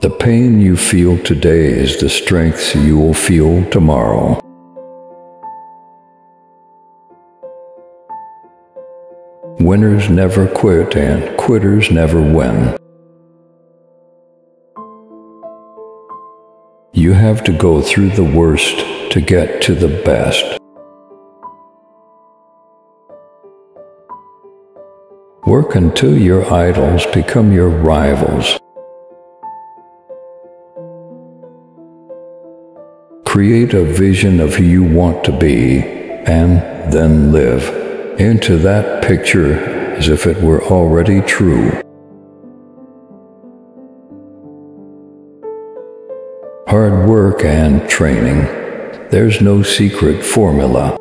The pain you feel today is the strength you will feel tomorrow. Winners never quit and quitters never win. You have to go through the worst to get to the best. Work until your idols become your rivals. Create a vision of who you want to be and then live into that picture as if it were already true. Hard work and training. There's no secret formula.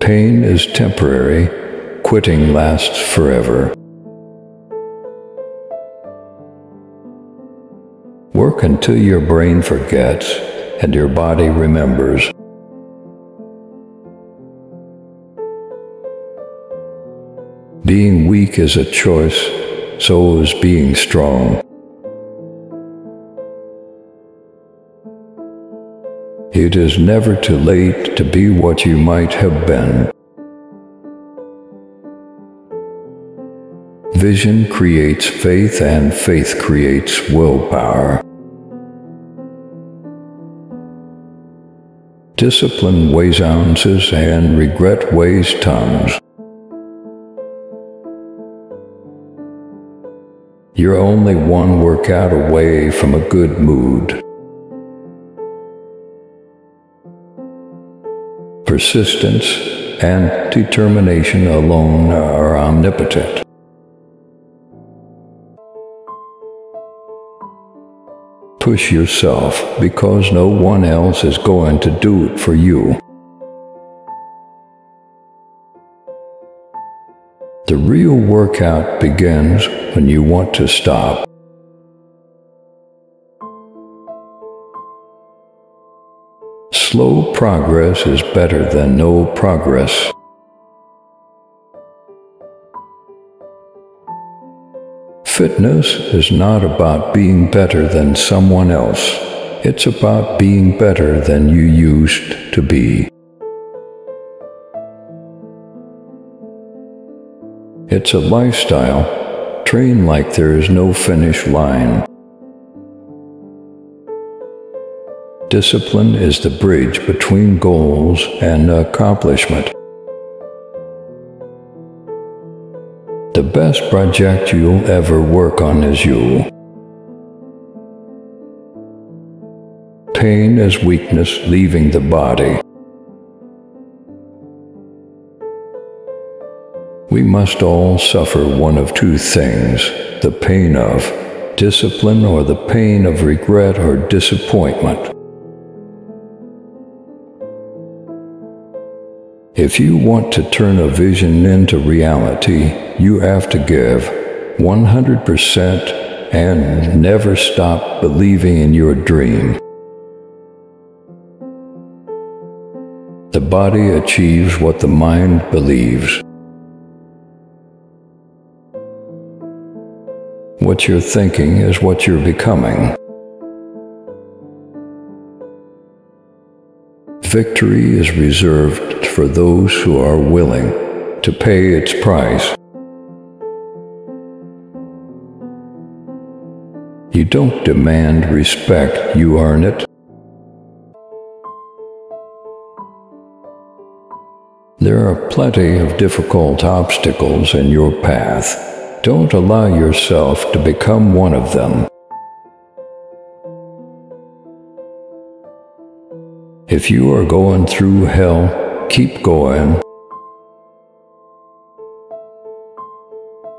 Pain is temporary, quitting lasts forever. Work until your brain forgets and your body remembers. Being weak is a choice, so is being strong. It is never too late to be what you might have been. Vision creates faith and faith creates willpower. Discipline weighs ounces and regret weighs tons. You're only one workout away from a good mood. persistence, and determination alone are omnipotent. Push yourself because no one else is going to do it for you. The real workout begins when you want to stop. Slow progress is better than no progress. Fitness is not about being better than someone else. It's about being better than you used to be. It's a lifestyle. Train like there is no finish line. Discipline is the bridge between goals and accomplishment. The best project you'll ever work on is you. Pain is weakness leaving the body. We must all suffer one of two things the pain of discipline or the pain of regret or disappointment. If you want to turn a vision into reality, you have to give 100% and never stop believing in your dream. The body achieves what the mind believes. What you're thinking is what you're becoming. Victory is reserved for those who are willing to pay its price. You don't demand respect, you earn it. There are plenty of difficult obstacles in your path. Don't allow yourself to become one of them. If you are going through hell, keep going.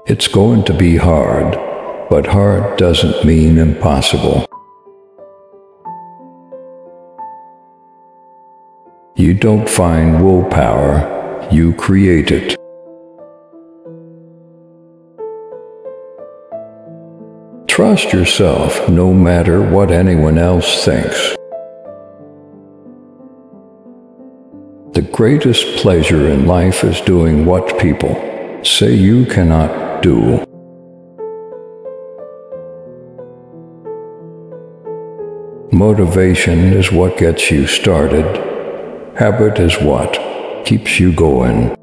It's going to be hard, but hard doesn't mean impossible. You don't find willpower, you create it. Trust yourself no matter what anyone else thinks. Greatest pleasure in life is doing what people say you cannot do. Motivation is what gets you started. Habit is what keeps you going.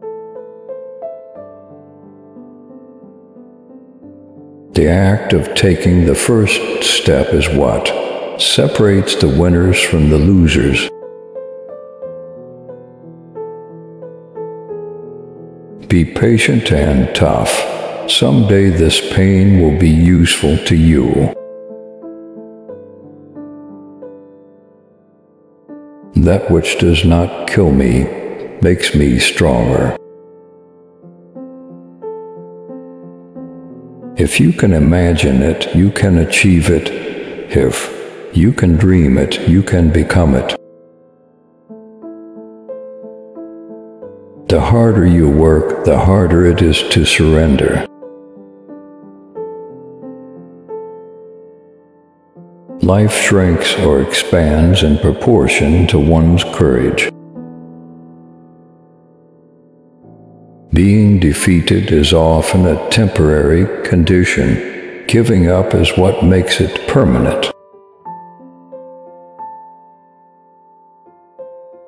The act of taking the first step is what separates the winners from the losers. Be patient and tough. Someday this pain will be useful to you. That which does not kill me makes me stronger. If you can imagine it, you can achieve it. If you can dream it, you can become it. The harder you work, the harder it is to surrender. Life shrinks or expands in proportion to one's courage. Being defeated is often a temporary condition. Giving up is what makes it permanent.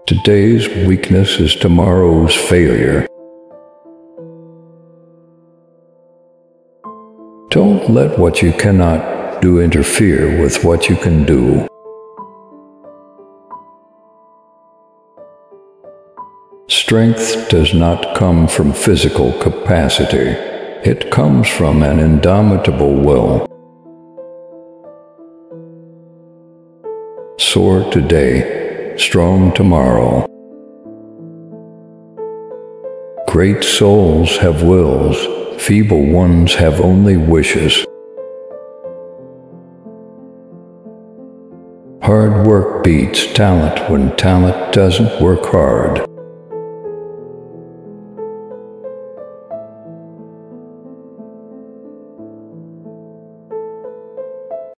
Today's weakness is tomorrow's failure. Don't let what you cannot do interfere with what you can do. Strength does not come from physical capacity. It comes from an indomitable will. Sore today strong tomorrow. Great souls have wills, feeble ones have only wishes. Hard work beats talent when talent doesn't work hard.